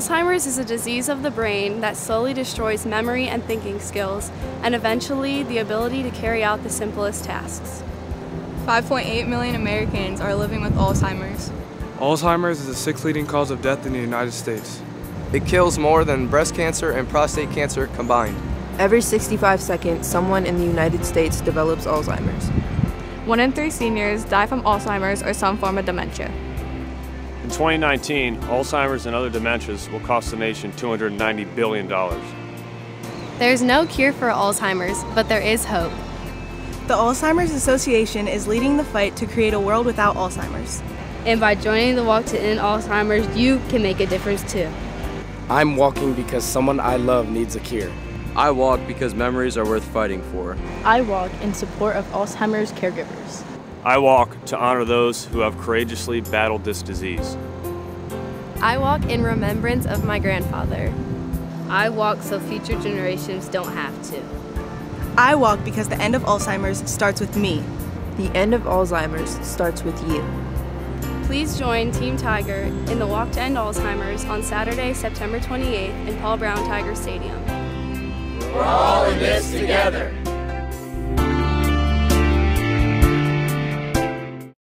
Alzheimer's is a disease of the brain that slowly destroys memory and thinking skills, and eventually the ability to carry out the simplest tasks. 5.8 million Americans are living with Alzheimer's. Alzheimer's is the sixth leading cause of death in the United States. It kills more than breast cancer and prostate cancer combined. Every 65 seconds, someone in the United States develops Alzheimer's. One in three seniors die from Alzheimer's or some form of dementia. In 2019, Alzheimer's and other dementias will cost the nation $290 billion. There's no cure for Alzheimer's, but there is hope. The Alzheimer's Association is leading the fight to create a world without Alzheimer's. And by joining the Walk to End Alzheimer's, you can make a difference too. I'm walking because someone I love needs a cure. I walk because memories are worth fighting for. I walk in support of Alzheimer's caregivers. I walk to honor those who have courageously battled this disease. I walk in remembrance of my grandfather. I walk so future generations don't have to. I walk because the end of Alzheimer's starts with me. The end of Alzheimer's starts with you. Please join Team Tiger in the Walk to End Alzheimer's on Saturday, September 28th in Paul Brown Tiger Stadium. We're all in this together.